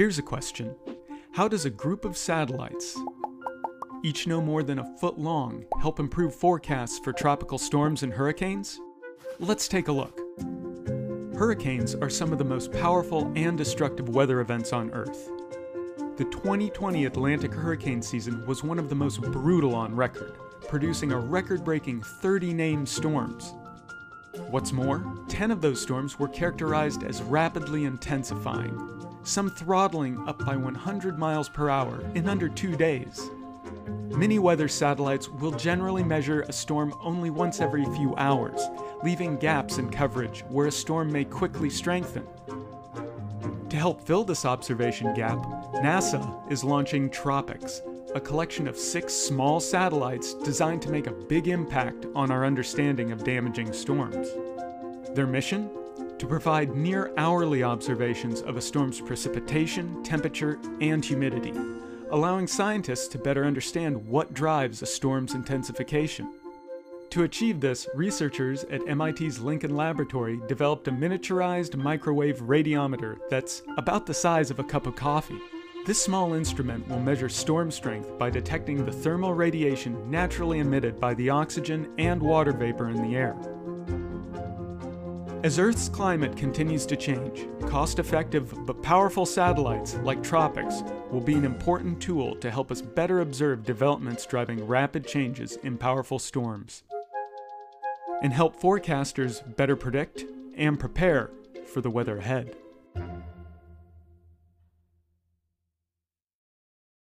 Here's a question How does a group of satellites, each no more than a foot long, help improve forecasts for tropical storms and hurricanes? Let's take a look. Hurricanes are some of the most powerful and destructive weather events on Earth. The 2020 Atlantic hurricane season was one of the most brutal on record, producing a record breaking 30 named storms. What's more, 10 of those storms were characterized as rapidly intensifying, some throttling up by 100 miles per hour in under two days. Many weather satellites will generally measure a storm only once every few hours, leaving gaps in coverage where a storm may quickly strengthen. To help fill this observation gap, NASA is launching TROPICS, a collection of six small satellites designed to make a big impact on our understanding of damaging storms. Their mission? To provide near hourly observations of a storm's precipitation, temperature, and humidity, allowing scientists to better understand what drives a storm's intensification. To achieve this, researchers at MIT's Lincoln Laboratory developed a miniaturized microwave radiometer that's about the size of a cup of coffee. This small instrument will measure storm strength by detecting the thermal radiation naturally emitted by the oxygen and water vapor in the air. As Earth's climate continues to change, cost effective but powerful satellites like TROPICS will be an important tool to help us better observe developments driving rapid changes in powerful storms and help forecasters better predict and prepare for the weather ahead.